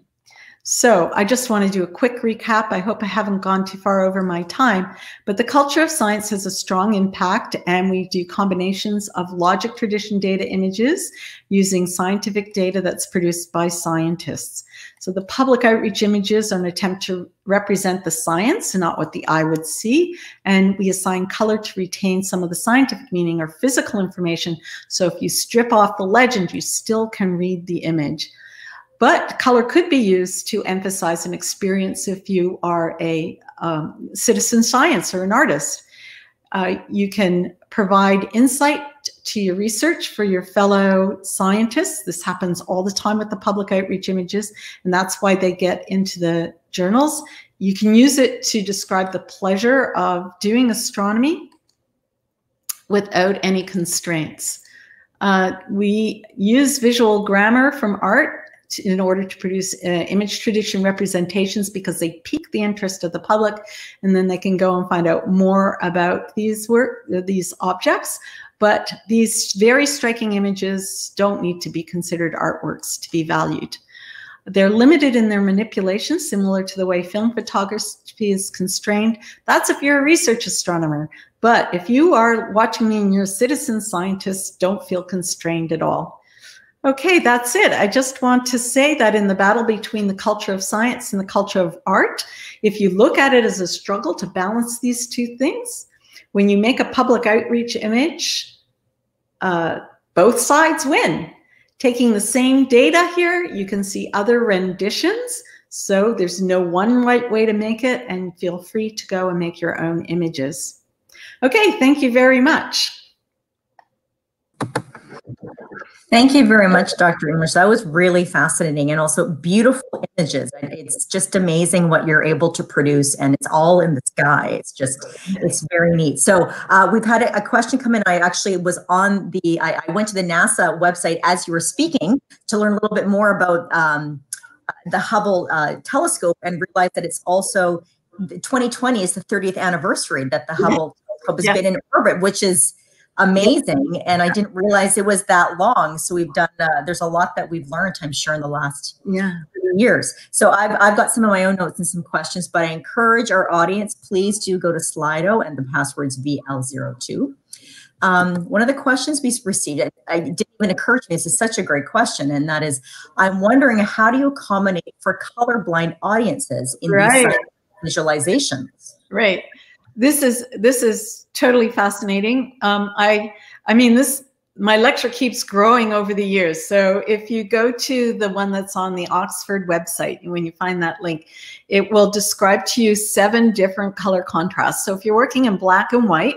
[SPEAKER 2] So I just want to do a quick recap. I hope I haven't gone too far over my time, but the culture of science has a strong impact and we do combinations of logic tradition data images using scientific data that's produced by scientists. So the public outreach images are an attempt to represent the science and not what the eye would see. And we assign color to retain some of the scientific meaning or physical information. So if you strip off the legend, you still can read the image. But color could be used to emphasize an experience if you are a um, citizen science or an artist. Uh, you can provide insight to your research for your fellow scientists. This happens all the time with the public outreach images, and that's why they get into the journals. You can use it to describe the pleasure of doing astronomy without any constraints. Uh, we use visual grammar from art to, in order to produce uh, image tradition representations because they pique the interest of the public and then they can go and find out more about these work these objects but these very striking images don't need to be considered artworks to be valued they're limited in their manipulation, similar to the way film photography is constrained. That's if you're a research astronomer. But if you are watching me and you're a citizen scientist, don't feel constrained at all. Okay, that's it. I just want to say that in the battle between the culture of science and the culture of art, if you look at it as a struggle to balance these two things, when you make a public outreach image, uh, both sides win. Taking the same data here, you can see other renditions. So there's no one right way to make it, and feel free to go and make your own images. Okay, thank you very much.
[SPEAKER 1] Thank you very much, Dr. English. That was really fascinating and also beautiful images. It's just amazing what you're able to produce, and it's all in the sky. It's just, it's very neat. So uh, we've had a, a, question come in. I actually was on the, I, I, went to the NASA website as you were speaking to learn a little bit more about um, the Hubble uh, telescope and realized that it's also 2020 is the 30th anniversary that the Hubble telescope has yeah. been in orbit, which is amazing. And I didn't realize it was that long. So we've done, uh, there's a lot that we've learned, I'm sure, in the last
[SPEAKER 2] yeah.
[SPEAKER 1] years. So I've, I've got some of my own notes and some questions, but I encourage our audience, please do go to Slido and the password's VL02. Um, one of the questions we received, it didn't even occur to me, this is such a great question, and that is, I'm wondering how do you accommodate for colorblind audiences in right. these visualizations?
[SPEAKER 2] Right this is this is totally fascinating. Um, I I mean this my lecture keeps growing over the years. So if you go to the one that's on the Oxford website, when you find that link, it will describe to you seven different color contrasts. So if you're working in black and white,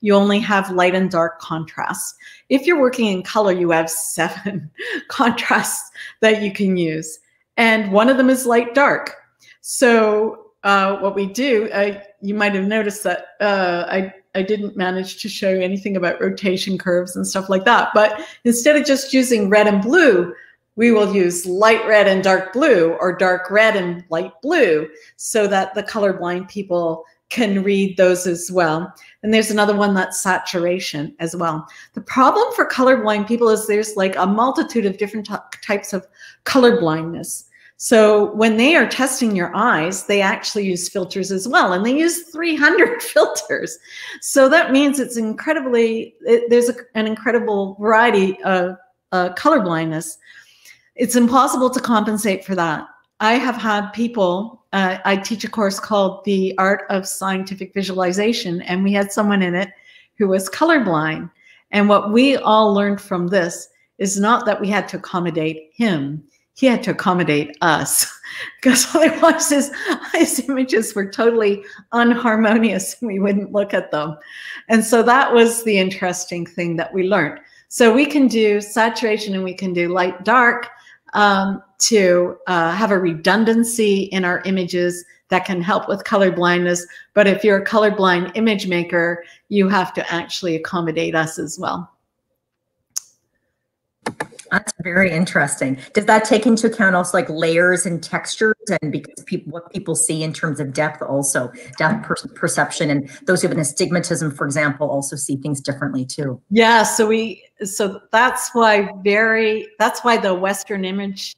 [SPEAKER 2] you only have light and dark contrasts. If you're working in color, you have seven contrasts that you can use. And one of them is light dark. So uh, what we do, I, you might have noticed that uh, I, I didn't manage to show you anything about rotation curves and stuff like that. But instead of just using red and blue, we will use light red and dark blue or dark red and light blue so that the colorblind people can read those as well. And there's another one that's saturation as well. The problem for colorblind people is there's like a multitude of different types of colorblindness. So when they are testing your eyes, they actually use filters as well, and they use 300 filters. So that means it's incredibly, it, there's a, an incredible variety of uh, color blindness. It's impossible to compensate for that. I have had people, uh, I teach a course called The Art of Scientific Visualization, and we had someone in it who was colorblind. And what we all learned from this is not that we had to accommodate him, he had to accommodate us because otherwise his, his images were totally unharmonious we wouldn't look at them. And so that was the interesting thing that we learned. So we can do saturation and we can do light dark um, to uh, have a redundancy in our images that can help with color blindness. But if you're a colorblind image maker, you have to actually accommodate us as well.
[SPEAKER 1] That's very interesting. Does that take into account also like layers and textures and because people what people see in terms of depth also depth per perception and those who have an astigmatism, for example, also see things differently too.
[SPEAKER 2] Yeah, so we so that's why very that's why the Western image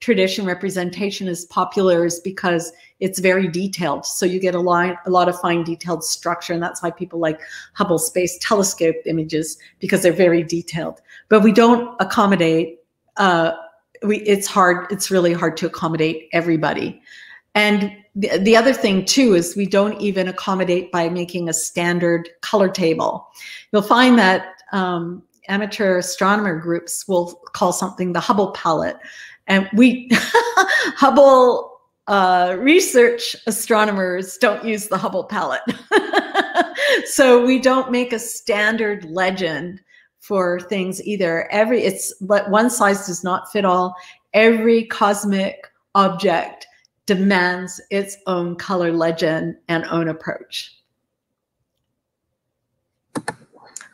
[SPEAKER 2] tradition representation is popular is because it's very detailed. So you get a lot, a lot of fine detailed structure. And that's why people like Hubble Space Telescope images because they're very detailed. But we don't accommodate, uh, we, it's hard, it's really hard to accommodate everybody. And the, the other thing too is we don't even accommodate by making a standard color table. You'll find that um, amateur astronomer groups will call something the Hubble palette. And we, Hubble uh, research astronomers don't use the Hubble palette. so we don't make a standard legend for things either. Every, it's, one size does not fit all. Every cosmic object demands its own color legend and own approach.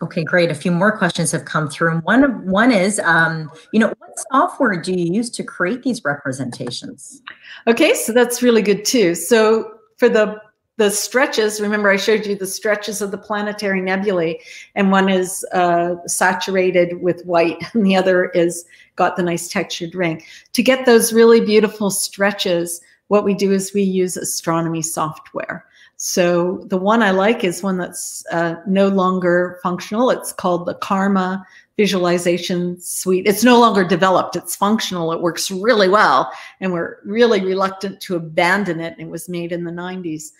[SPEAKER 1] Okay, great. A few more questions have come through. One one is, um, you know, what software do you use to create these representations?
[SPEAKER 2] Okay, so that's really good too. So for the the stretches, remember I showed you the stretches of the planetary nebulae, and one is uh, saturated with white, and the other is got the nice textured ring. To get those really beautiful stretches, what we do is we use astronomy software. So the one I like is one that's uh, no longer functional. It's called the Karma Visualization Suite. It's no longer developed. It's functional. It works really well. And we're really reluctant to abandon it. It was made in the 90s.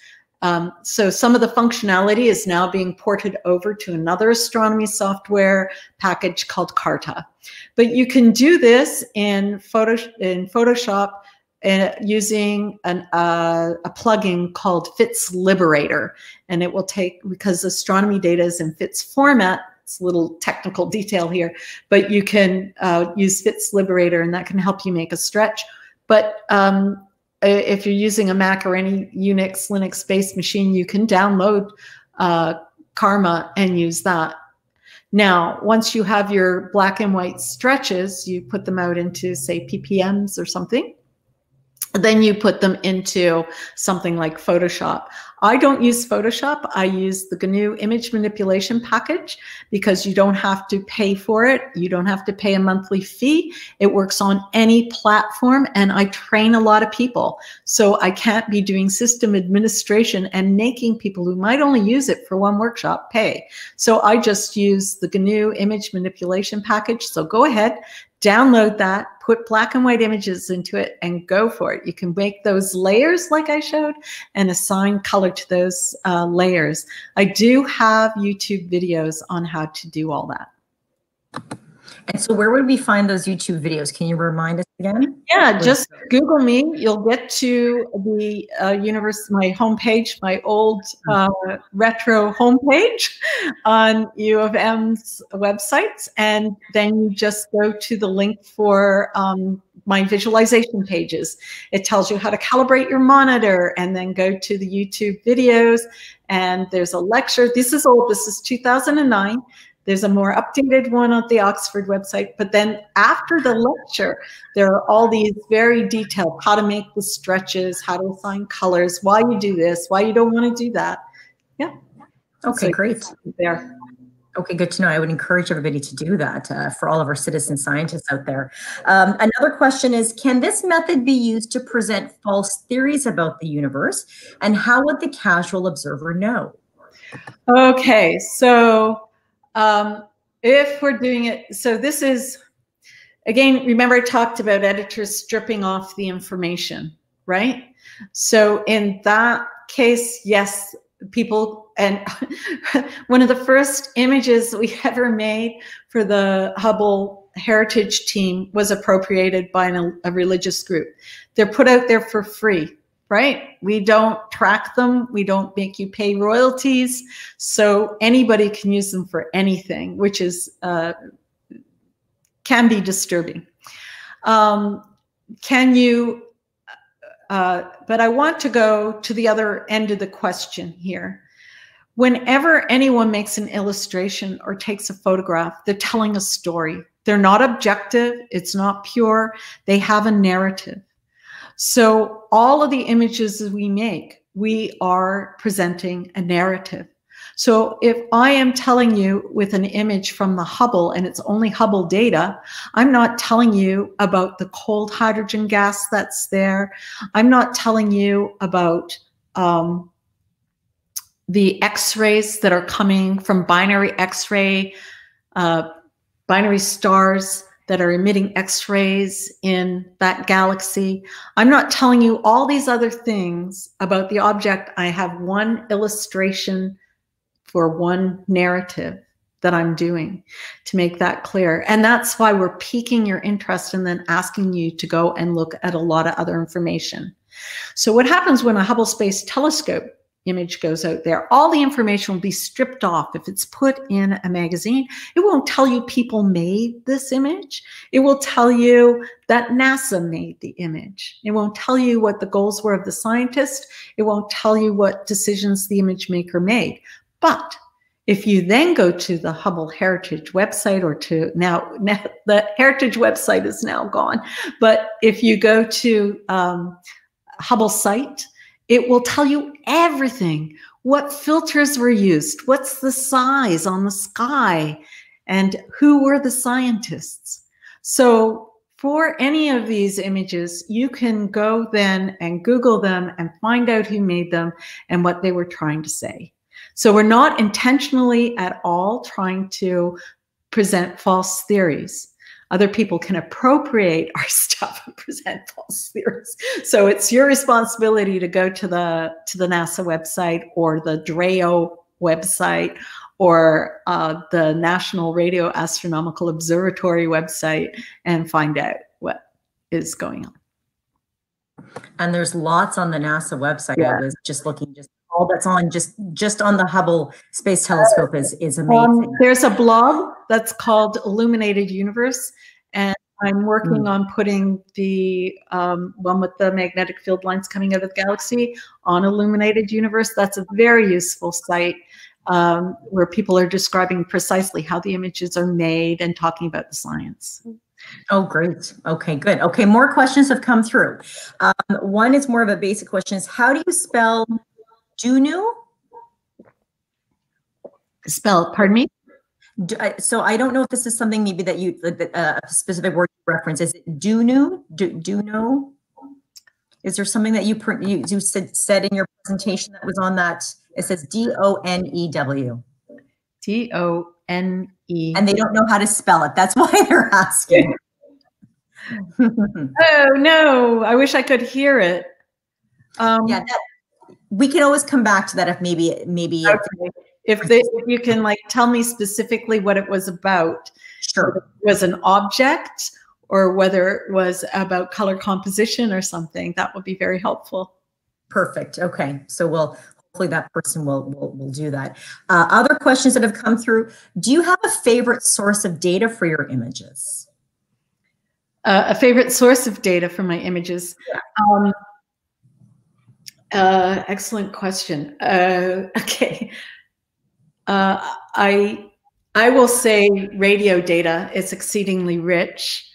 [SPEAKER 2] Um, so some of the functionality is now being ported over to another astronomy software package called Carta. But you can do this in, in Photoshop using an, uh, a plugin called FITS Liberator. And it will take, because astronomy data is in FITS format, it's a little technical detail here, but you can uh, use FITS Liberator and that can help you make a stretch. But um, if you're using a Mac or any Unix, Linux-based machine, you can download uh, Karma and use that. Now, once you have your black and white stretches, you put them out into, say, PPMs or something then you put them into something like Photoshop. I don't use Photoshop. I use the GNU image manipulation package because you don't have to pay for it. You don't have to pay a monthly fee. It works on any platform and I train a lot of people. So I can't be doing system administration and making people who might only use it for one workshop pay. So I just use the GNU image manipulation package. So go ahead, download that, put black and white images into it and go for it. You can make those layers like I showed and assign color to those uh, layers. I do have YouTube videos on how to do all that.
[SPEAKER 1] And so where would we find those YouTube videos? Can you remind us again?
[SPEAKER 2] Yeah, just Google me. You'll get to the uh, universe, my homepage, my old uh, retro homepage on U of M's websites. And then you just go to the link for um, my visualization pages. It tells you how to calibrate your monitor and then go to the YouTube videos. And there's a lecture. This is old. This is 2009. There's a more updated one on the Oxford website. But then after the lecture, there are all these very detailed how to make the stretches, how to assign colors, why you do this, why you don't want to do that. Yeah.
[SPEAKER 1] Okay, so great. There. Okay, good to know. I would encourage everybody to do that uh, for all of our citizen scientists out there. Um, another question is, can this method be used to present false theories about the universe? And how would the casual observer know?
[SPEAKER 2] Okay, so um, if we're doing it, so this is, again, remember I talked about editors stripping off the information, right? So in that case, yes, people, and one of the first images we ever made for the Hubble heritage team was appropriated by an, a religious group. They're put out there for free right? We don't track them. We don't make you pay royalties. So anybody can use them for anything, which is uh, can be disturbing. Um, can you, uh, but I want to go to the other end of the question here. Whenever anyone makes an illustration or takes a photograph, they're telling a story. They're not objective. It's not pure. They have a narrative. So all of the images that we make, we are presenting a narrative. So if I am telling you with an image from the Hubble and it's only Hubble data, I'm not telling you about the cold hydrogen gas that's there. I'm not telling you about um, the X-rays that are coming from binary X-ray, uh, binary stars that are emitting X-rays in that galaxy. I'm not telling you all these other things about the object. I have one illustration for one narrative that I'm doing to make that clear. And that's why we're piquing your interest and then asking you to go and look at a lot of other information. So what happens when a Hubble Space Telescope image goes out there, all the information will be stripped off. If it's put in a magazine, it won't tell you people made this image. It will tell you that NASA made the image. It won't tell you what the goals were of the scientist. It won't tell you what decisions the image maker made. But if you then go to the Hubble Heritage website or to now, now the Heritage website is now gone, but if you go to um, Hubble site, it will tell you everything. What filters were used? What's the size on the sky? And who were the scientists? So for any of these images, you can go then and Google them and find out who made them and what they were trying to say. So we're not intentionally at all trying to present false theories other people can appropriate our stuff and present false theories. So it's your responsibility to go to the to the NASA website or the DRAO website or uh, the National Radio Astronomical Observatory website and find out what is going on.
[SPEAKER 1] And there's lots on the NASA website. Yeah. I was just looking just all that's on just just on the Hubble Space Telescope is is um, amazing. Um,
[SPEAKER 2] there's a blog that's called Illuminated Universe, and I'm working mm. on putting the um, one with the magnetic field lines coming out of the galaxy on Illuminated Universe. That's a very useful site um, where people are describing precisely how the images are made and talking about the science.
[SPEAKER 1] Oh, great. Okay, good. Okay, more questions have come through. Um, one is more of a basic question: Is how do you spell Dunu?
[SPEAKER 2] Spell, pardon me?
[SPEAKER 1] so I don't know if this is something maybe that you, uh, a specific word reference. Is it Dunu? Do, Duno? Is there something that you, you, you said, said in your presentation that was on that? It says D-O-N-E-W.
[SPEAKER 2] D-O-N-E.
[SPEAKER 1] And they don't know how to spell it. That's why they're asking.
[SPEAKER 2] oh, no. I wish I could hear it.
[SPEAKER 1] Um, yeah, that, we can always come back to that if maybe maybe
[SPEAKER 2] okay. if, they, if you can like tell me specifically what it was about.
[SPEAKER 1] Sure,
[SPEAKER 2] it was an object or whether it was about color composition or something. That would be very helpful.
[SPEAKER 1] Perfect. Okay, so we'll hopefully that person will will, will do that. Uh, other questions that have come through. Do you have a favorite source of data for your images?
[SPEAKER 2] Uh, a favorite source of data for my images. Yeah. Um, uh, excellent question. Uh, okay. Uh, I I will say radio data is exceedingly rich.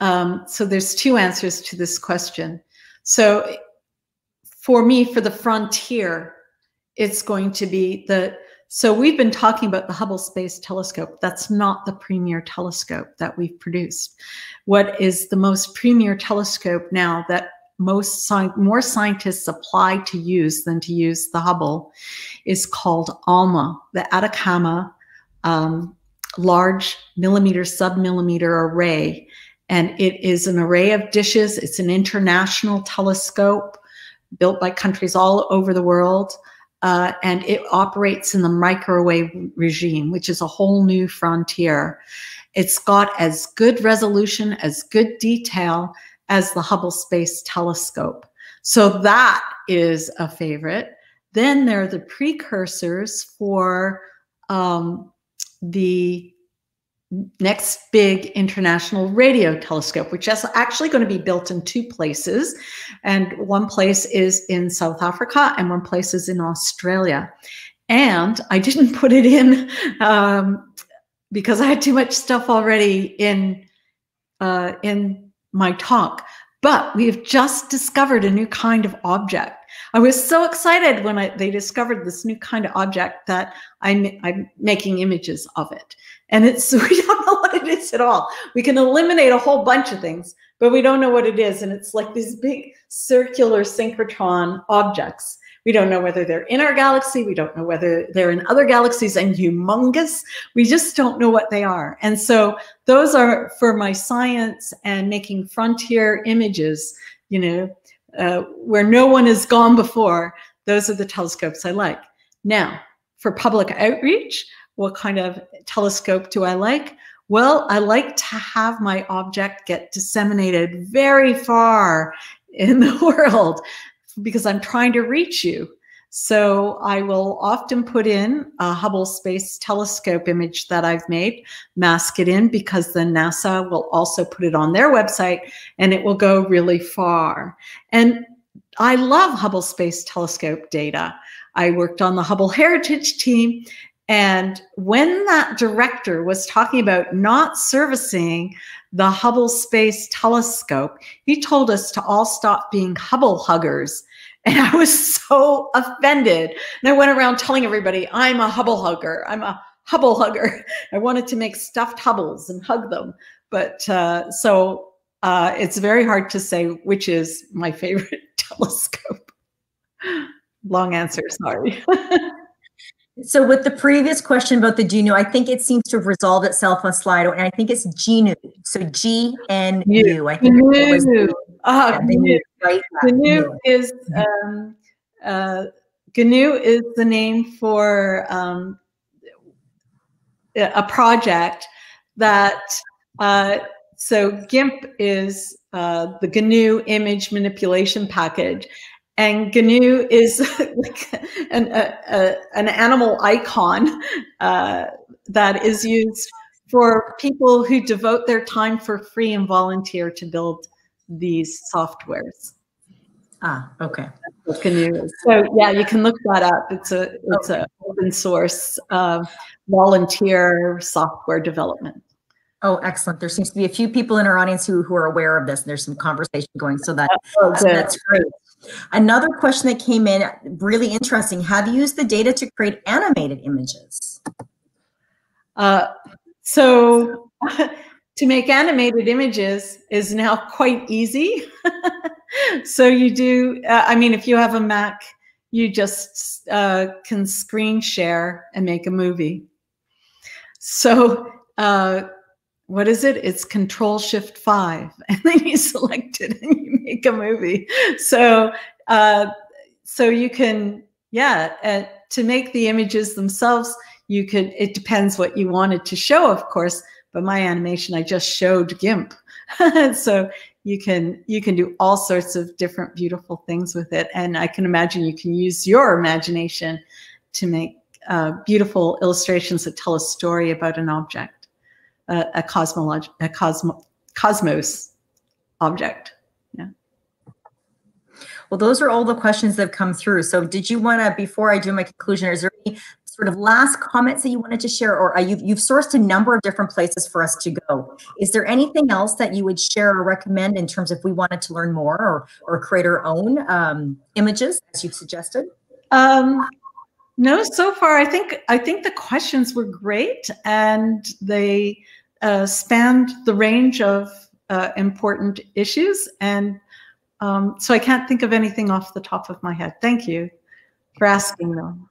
[SPEAKER 2] Um, so there's two answers to this question. So for me, for the frontier, it's going to be the so we've been talking about the Hubble Space Telescope. That's not the premier telescope that we've produced. What is the most premier telescope now that most more scientists apply to use than to use the Hubble is called ALMA, the Atacama um, Large Millimeter Submillimeter Array. And it is an array of dishes. It's an international telescope built by countries all over the world. Uh, and it operates in the microwave regime, which is a whole new frontier. It's got as good resolution, as good detail as the Hubble Space Telescope. So that is a favorite. Then there are the precursors for um, the next big international radio telescope, which is actually going to be built in two places. And one place is in South Africa and one place is in Australia. And I didn't put it in um, because I had too much stuff already in uh, in my talk, but we have just discovered a new kind of object. I was so excited when I, they discovered this new kind of object that I'm, I'm making images of it. And it's, we don't know what it is at all. We can eliminate a whole bunch of things, but we don't know what it is. And it's like these big circular synchrotron objects we don't know whether they're in our galaxy. We don't know whether they're in other galaxies and humongous. We just don't know what they are. And so those are for my science and making frontier images, you know, uh, where no one has gone before. Those are the telescopes I like. Now, for public outreach, what kind of telescope do I like? Well, I like to have my object get disseminated very far in the world because I'm trying to reach you. So I will often put in a Hubble Space Telescope image that I've made, mask it in because then NASA will also put it on their website and it will go really far. And I love Hubble Space Telescope data. I worked on the Hubble Heritage team. And when that director was talking about not servicing the Hubble Space Telescope, he told us to all stop being Hubble huggers and I was so offended. And I went around telling everybody, I'm a Hubble hugger. I'm a Hubble hugger. I wanted to make stuffed Hubbles and hug them. But uh, so uh, it's very hard to say which is my favorite telescope. Long answer, sorry.
[SPEAKER 1] So with the previous question about the GNU, I think it seems to have resolved itself on Slido, and I think it's GNU. So G N U. I think
[SPEAKER 2] it was GNU. GNU is um, uh, GNU is the name for um, a project that. Uh, so GIMP is uh, the GNU image manipulation package, and GNU is like an, a, a, an animal icon uh, that is used for people who devote their time for free and volunteer to build these softwares.
[SPEAKER 1] Ah, okay.
[SPEAKER 2] GNU So yeah, you can look that up. It's a it's okay. a open source uh, volunteer software development.
[SPEAKER 1] Oh, excellent. There seems to be a few people in our audience who, who are aware of this and there's some conversation going. So that oh, so that's great. Another question that came in, really interesting. Have you used the data to create animated images?
[SPEAKER 2] Uh, so to make animated images is now quite easy. so you do, uh, I mean, if you have a Mac, you just uh, can screen share and make a movie. So uh, what is it? It's Control Shift Five, and then you select it and you make a movie. So, uh, so you can, yeah, uh, to make the images themselves, you could. It depends what you wanted to show, of course. But my animation, I just showed GIMP, so you can you can do all sorts of different beautiful things with it. And I can imagine you can use your imagination to make uh, beautiful illustrations that tell a story about an object a, a cosmolog a cosmo cosmos object. Yeah.
[SPEAKER 1] Well, those are all the questions that have come through. So did you want to, before I do my conclusion, is there any sort of last comments that you wanted to share or you, you've sourced a number of different places for us to go. Is there anything else that you would share or recommend in terms of if we wanted to learn more or, or create our own um, images as you've suggested?
[SPEAKER 2] Um, no, so far I think I think the questions were great and they uh, spanned the range of uh, important issues. And um, so I can't think of anything off the top of my head. Thank you for asking them.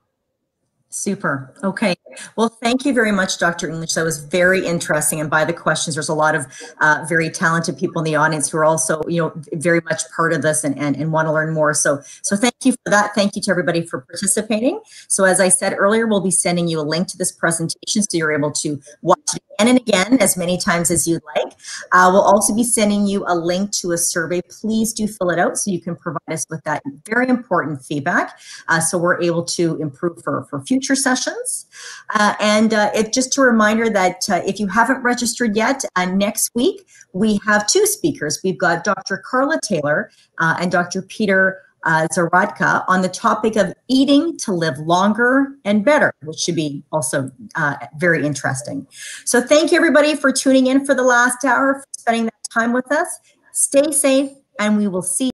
[SPEAKER 1] Super. Okay. Well, thank you very much, Dr. English. That was very interesting. And by the questions, there's a lot of uh, very talented people in the audience who are also, you know, very much part of this and, and, and want to learn more. So, so thank you for that. Thank you to everybody for participating. So as I said earlier, we'll be sending you a link to this presentation so you're able to watch it again and again as many times as you'd like. Uh, we'll also be sending you a link to a survey. Please do fill it out so you can provide us with that very important feedback uh, so we're able to improve for, for future sessions. Uh, and uh, just a reminder that uh, if you haven't registered yet, uh, next week we have two speakers. We've got Dr. Carla Taylor and Dr. Peter uh, Zahradka on the topic of eating to live longer and better, which should be also uh, very interesting. So thank you everybody for tuning in for the last hour, for spending that time with us. Stay safe and we will see